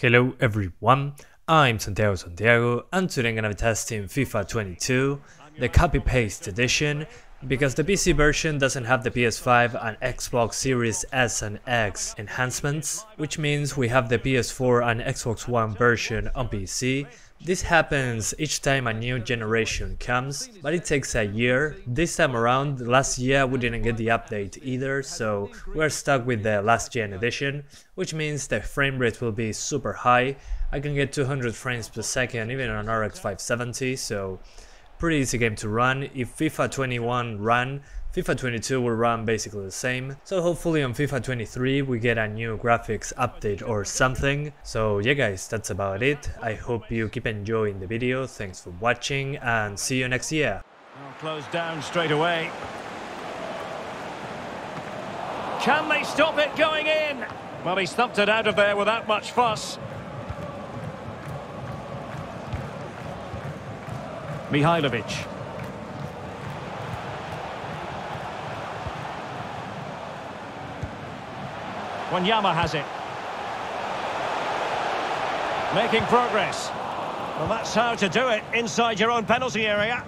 Hello everyone, I'm Santiago Santiago and today I'm gonna be testing FIFA 22, the copy-paste edition, because the PC version doesn't have the PS5 and Xbox Series S and X enhancements, which means we have the PS4 and Xbox One version on PC. This happens each time a new generation comes, but it takes a year. This time around, last year we didn't get the update either, so we're stuck with the last gen edition, which means the frame rate will be super high. I can get 200 frames per second even on an RX 570, so pretty easy game to run. If FIFA 21 ran, FIFA 22 will run basically the same. So hopefully on FIFA 23 we get a new graphics update or something. So yeah guys, that's about it. I hope you keep enjoying the video. Thanks for watching and see you next year. Well, closed down straight away. Can they stop it going in? Well, he stumped it out of there without much fuss. Mihailovic. Wanyama has it. Making progress. Well, that's how to do it inside your own penalty area.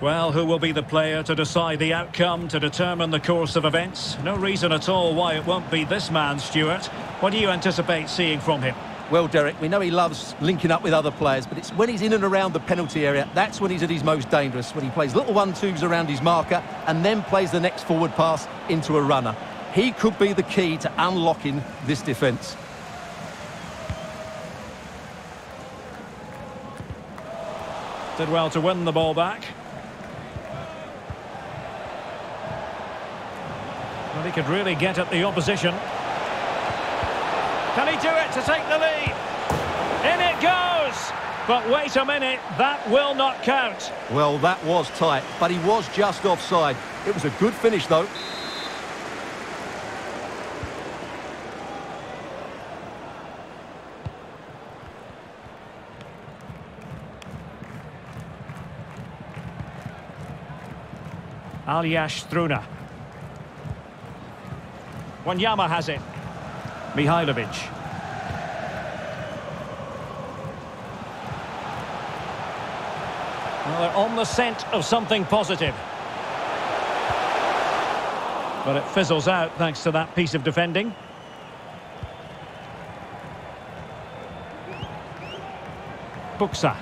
Well, who will be the player to decide the outcome, to determine the course of events? No reason at all why it won't be this man, Stuart. What do you anticipate seeing from him? Well, Derek, we know he loves linking up with other players, but it's when he's in and around the penalty area, that's when he's at his most dangerous, when he plays little one-twos around his marker and then plays the next forward pass into a runner. He could be the key to unlocking this defence. Did well to win the ball back. Well, he could really get at the opposition. Can he do it to take the lead? In it goes! But wait a minute, that will not count. Well, that was tight, but he was just offside. It was a good finish, though. Aljaž Struna. Wanyama has it. Mihailovic. Well, they're on the scent of something positive. But it fizzles out thanks to that piece of defending. Buksa.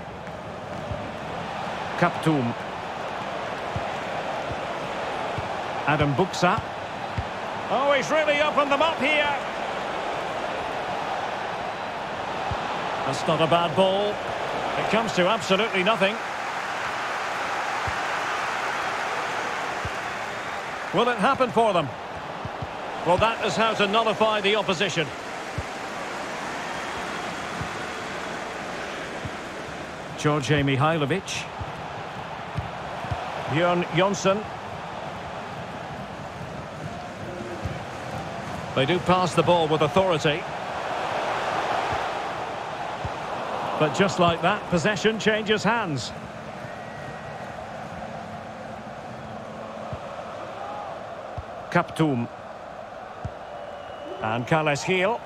Kaptoum. Adam Buksa. Oh, he's really opened them up here. That's not a bad ball. It comes to absolutely nothing. Will it happen for them? Well, that is how to nullify the opposition. George Mihailovic. Bjørn Johnsen. They do pass the ball with authority. But just like that, possession changes hands. Kaptoum. And Carles Gil.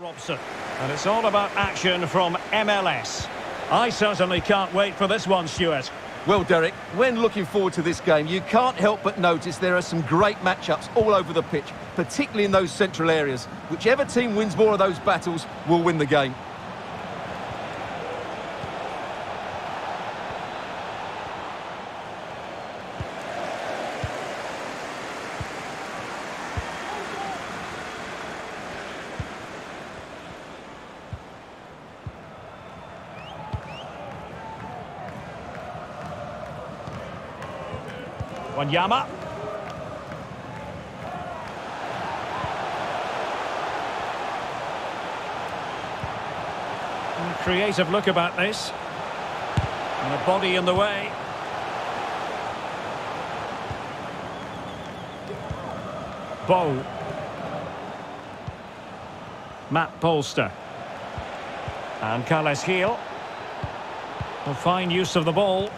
Robson. And it's all about action from MLS. I certainly can't wait for this one, Stuart. Well, Derek, when looking forward to this game, you can't help but notice there are some great matchups all over the pitch, particularly in those central areas. Whichever team wins more of those battles will win the game. Wanyama. Creative look about this. And a body in the way. Bou. Matt Polster. And Carles Gil. A fine use of the ball.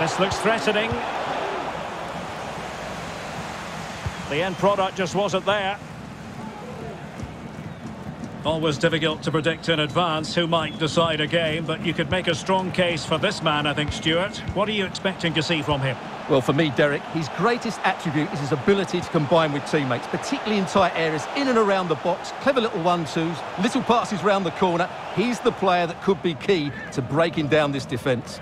This looks threatening. The end product just wasn't there. Always difficult to predict in advance who might decide a game, but you could make a strong case for this man, I think, Stuart. What are you expecting to see from him? Well, for me, Derek, his greatest attribute is his ability to combine with teammates, particularly in tight areas, in and around the box, clever little one-twos, little passes round the corner. He's the player that could be key to breaking down this defence.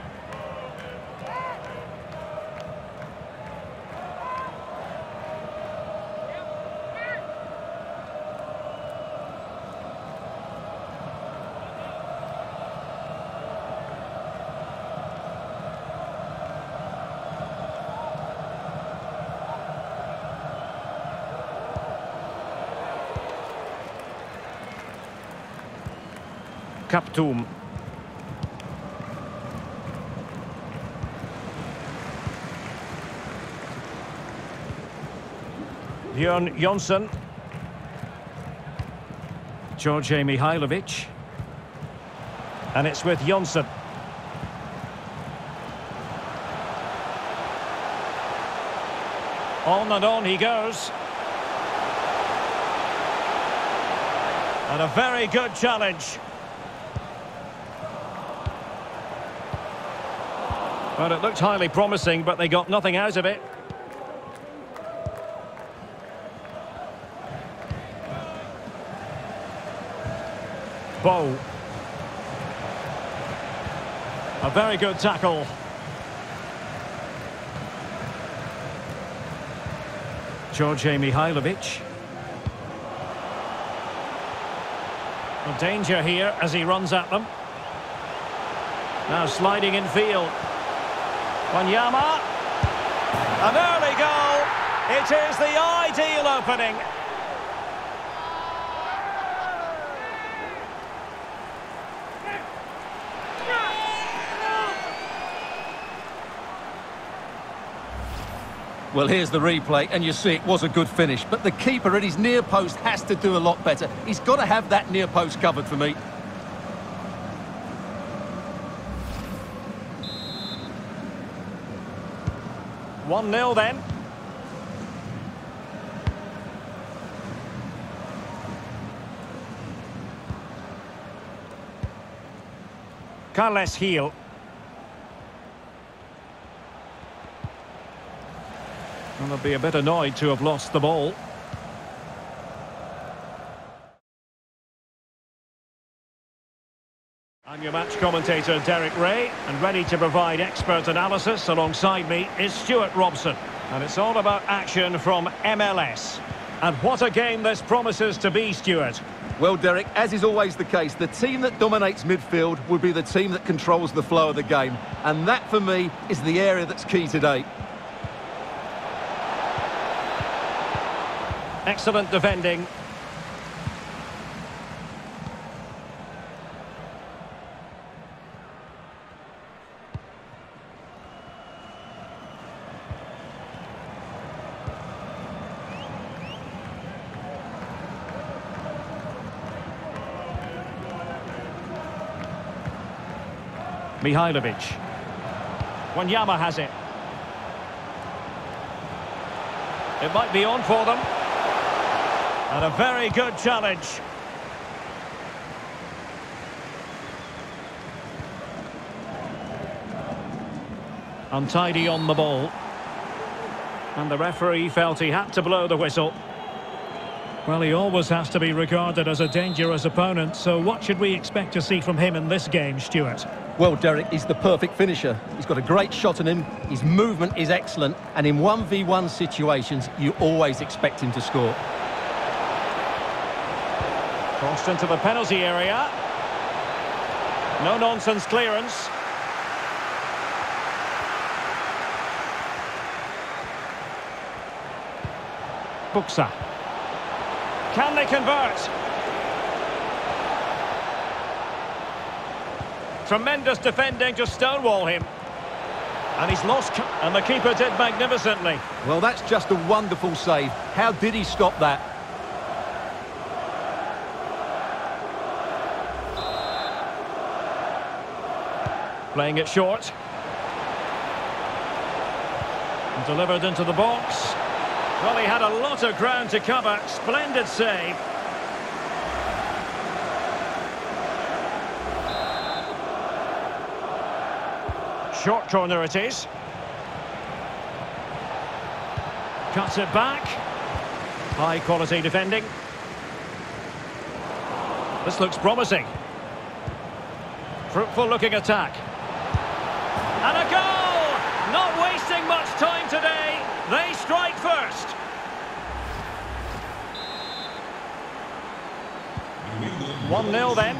Kaptoum. Bjørn Johnsen. George Mihailovic. And it's with Johnsen. On and on he goes. And a very good challenge. Well, it looked highly promising, but they got nothing out of it. Bou. A very good tackle. George Mihailovic. A danger here as he runs at them. Now sliding in field. Wanyama. An early goal. It is the ideal opening. Well, here's the replay, and you see it was a good finish. But the keeper at his near post has to do a lot better. He's got to have that near post covered for me. 1-0 then. Carles Gil. And they'll be a bit annoyed to have lost the ball. I'm your match commentator, Derek Rae, and ready to provide expert analysis alongside me is Stuart Robson. And it's all about action from MLS. And what a game this promises to be, Stuart. Well, Derek, as is always the case, the team that dominates midfield will be the team that controls the flow of the game. And that, for me, is the area that's key today. Excellent defending. Mihailovic. Wanyama has it. It might be on for them. And a very good challenge. Untidy on the ball. And the referee felt he had to blow the whistle. Well, he always has to be regarded as a dangerous opponent, so what should we expect to see from him in this game, Stuart? Well, Derek, he's the perfect finisher. He's got a great shot on him, his movement is excellent, and in 1v1 situations, you always expect him to score. Crossed into the penalty area. No-nonsense clearance. Buksa. Can they convert? Tremendous defending to stonewall him. And he's lost, and the keeper did magnificently. Well, that's just a wonderful save. How did he stop that? Playing it short. Delivered into the box. Well, he had a lot of ground to cover. Splendid save. Short corner it is. Cuts it back. High quality defending. This looks promising. Fruitful looking attack. And a goal! Not wasting much time today. 1-0 then.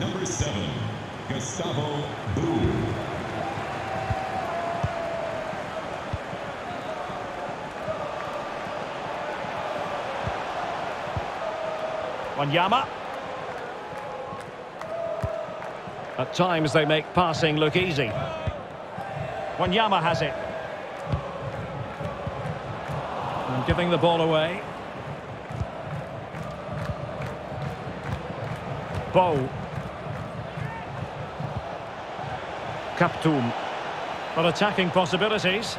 Number seven, Gustavo Bou. Wanyama. At times they make passing look easy. Wanyama has it. And giving the ball away. Bou. Kaptoum. But attacking possibilities.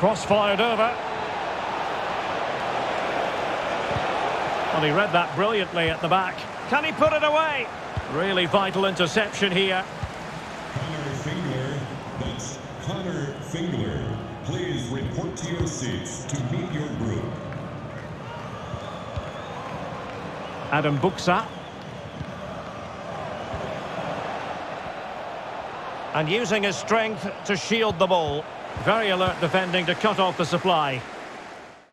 Cross fired over. Well, he read that brilliantly at the back. Can he put it away? Really vital interception here. Connor Fingler, that's Connor Fingler. Please report to your seats to meet your group. Adam Buksa. And using his strength to shield the ball. Very alert defending to cut off the supply.